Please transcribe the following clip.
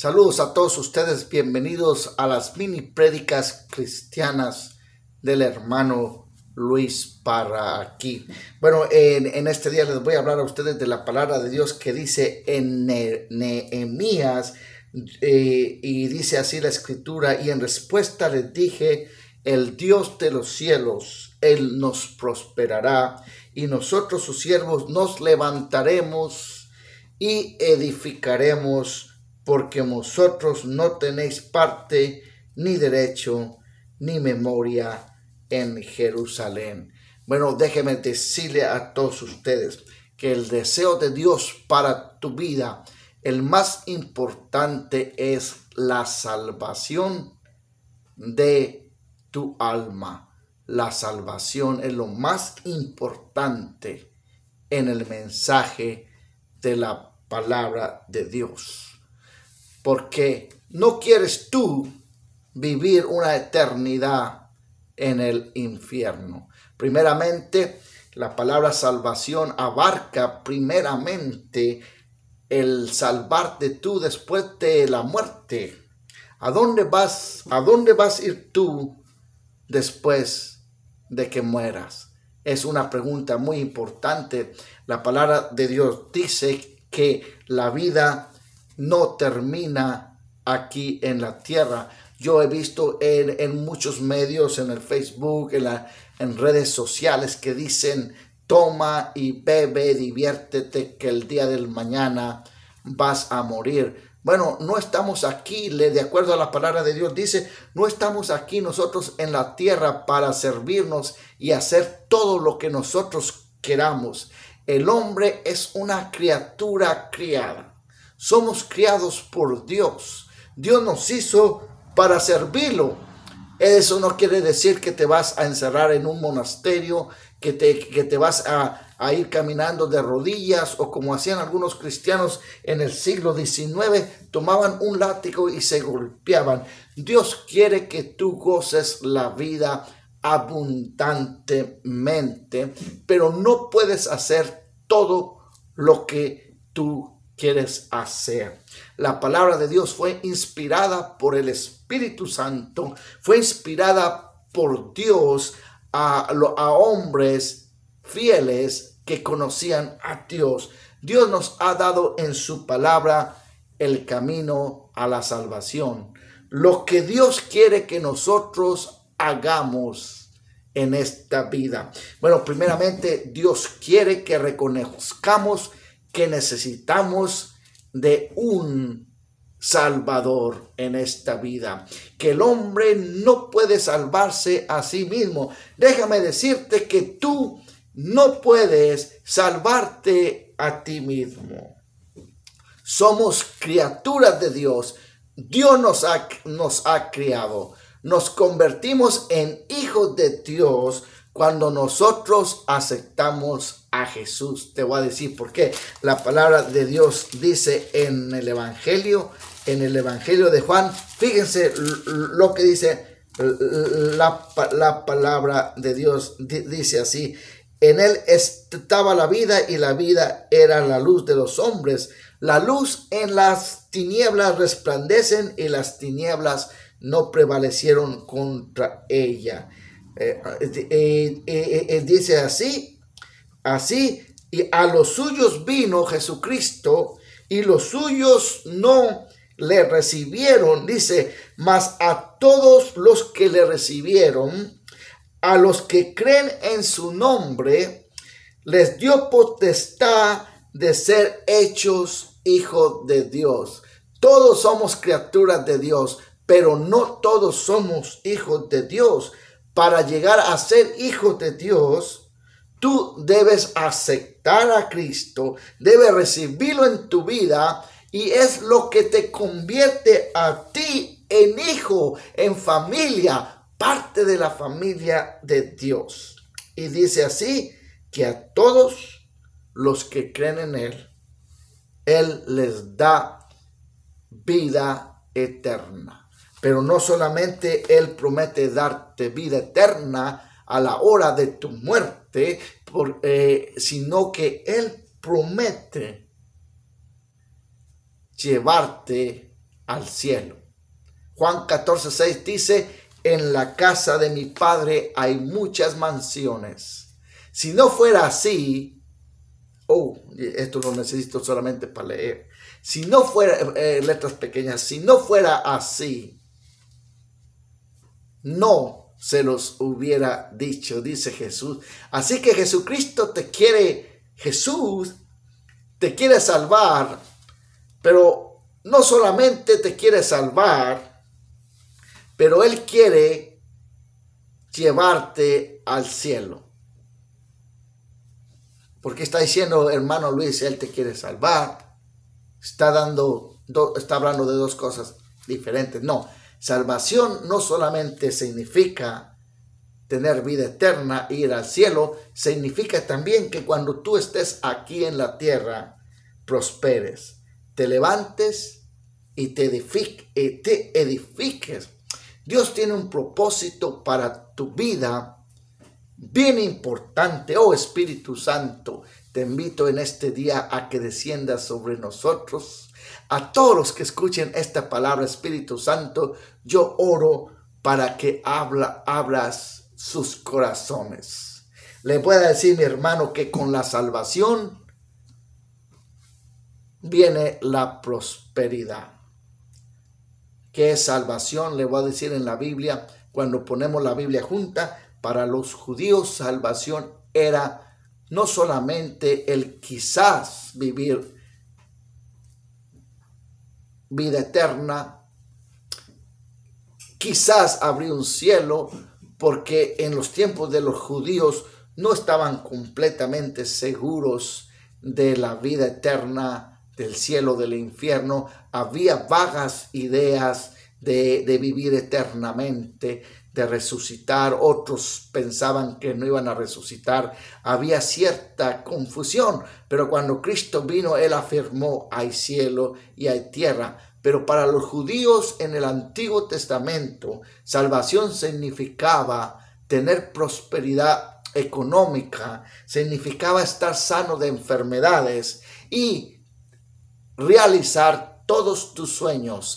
Saludos a todos ustedes, bienvenidos a las mini prédicas cristianas del hermano Luis para aquí. Bueno, en, este día les voy a hablar a ustedes de la palabra de Dios que dice en Nehemías eh, y dice así la escritura y en respuesta les dije, el Dios de los cielos, Él nos prosperará y nosotros sus siervos nos levantaremos y edificaremos porque vosotros no tenéis parte ni derecho ni memoria en Jerusalén. Bueno, déjeme decirle a todos ustedes que el deseo de Dios para tu vida, el más importante es la salvación de tu alma. La salvación es lo más importante en el mensaje de la palabra de Dios porque no quieres tú vivir una eternidad en el infierno. Primeramente, la palabra salvación abarca primeramente el salvarte tú después de la muerte. ¿A dónde vas? ¿A dónde vas a ir tú después de que mueras? Es una pregunta muy importante. La palabra de Dios dice que la vida no termina aquí en la tierra. Yo he visto en, muchos medios, en el Facebook, en, en redes sociales que dicen, toma y bebe, diviértete, que el día del mañana vas a morir. Bueno, no estamos aquí, de acuerdo a la palabra de Dios, dice, no estamos aquí nosotros en la tierra para servirnos y hacer todo lo que nosotros queramos. El hombre es una criatura criada. Somos criados por Dios. Dios nos hizo para servirlo. Eso no quiere decir que te vas a encerrar en un monasterio, que te, que te vas a, a ir caminando de rodillas o como hacían algunos cristianos en el siglo XIX, tomaban un látigo y se golpeaban. Dios quiere que tú goces la vida abundantemente, pero no puedes hacer todo lo que tú quieres hacer. La palabra de Dios fue inspirada por el Espíritu Santo, fue inspirada por Dios a, a hombres fieles que conocían a Dios. Dios nos ha dado en su palabra el camino a la salvación. Lo que Dios quiere que nosotros hagamos en esta vida. Bueno, primeramente Dios quiere que reconozcamos que necesitamos de un Salvador en esta vida, que el hombre no puede salvarse a sí mismo. Déjame decirte que tú no puedes salvarte a ti mismo. Somos criaturas de Dios. Dios nos ha, nos ha criado. Nos convertimos en hijos de Dios cuando nosotros aceptamos a Jesús. Te voy a decir por qué. La palabra de Dios dice en el Evangelio, en el Evangelio de Juan, fíjense lo que dice la, la palabra de Dios. Dice así, en él estaba la vida y la vida era la luz de los hombres. La luz en las tinieblas resplandecen y las tinieblas no prevalecieron contra ella. Eh, eh, eh, dice así, así, y a los suyos vino Jesucristo y los suyos no le recibieron, dice, mas a todos los que le recibieron, a los que creen en su nombre, les dio potestad de ser hechos hijos de Dios. Todos somos criaturas de Dios, pero no todos somos hijos de Dios para llegar a ser hijo de Dios, tú debes aceptar a Cristo, debes recibirlo en tu vida y es lo que te convierte a ti en hijo, en familia, parte de la familia de Dios. Y dice así que a todos los que creen en Él, Él les da vida eterna. Pero no solamente Él promete darte vida eterna a la hora de tu muerte, eh, sino que Él promete llevarte al cielo. Juan 14, 6 dice, en la casa de mi padre hay muchas mansiones. Si no fuera así, oh, esto lo necesito solamente para leer. Si no fuera, eh, letras pequeñas, si no fuera así, no se los hubiera dicho, dice Jesús. Así que Jesucristo te quiere, Jesús te quiere salvar, pero no solamente te quiere salvar, pero Él quiere llevarte al cielo. Porque está diciendo, hermano Luis, Él te quiere salvar. Está dando, está hablando de dos cosas diferentes. No, salvación no solamente significa tener vida eterna, ir al cielo, significa también que cuando tú estés aquí en la tierra, prosperes, te levantes y te, te edifiques. Dios tiene un propósito para tu vida bien importante. Oh Espíritu Santo, te invito en este día a que desciendas sobre nosotros. A todos los que escuchen esta palabra, Espíritu Santo, yo oro para que habla, abras sus corazones. Le voy a decir, mi hermano, que con la salvación viene la prosperidad. ¿Qué es salvación? Le voy a decir en la Biblia, cuando ponemos la Biblia junta, para los judíos salvación era no solamente el quizás vivir vida eterna, quizás abrir un cielo, porque en los tiempos de los judíos no estaban completamente seguros de la vida eterna, del cielo, del infierno. Había vagas ideas de, vivir eternamente, de resucitar. Otros pensaban que no iban a resucitar. Había cierta confusión, pero cuando Cristo vino, Él afirmó, hay cielo y hay tierra pero para los judíos en el Antiguo Testamento, salvación significaba tener prosperidad económica, significaba estar sano de enfermedades y realizar todos tus sueños.